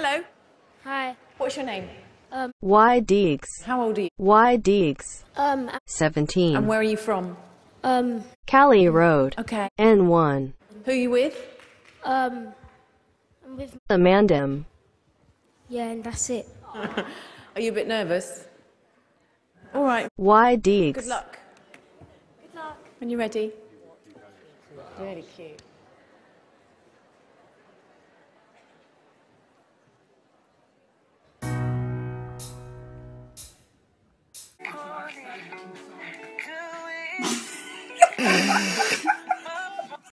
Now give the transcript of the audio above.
Hello. Hi. What's your name? YDeegz. How old are you? YDeegz. Um, 17. And where are you from? um, Cally Road. Okay. N1. Who are you with? um, I'm with, Amandam. yeah, and that's it. Are you a bit nervous? All right. YDeegz. Good luck. Good luck. When you're ready. Really cute. Doing.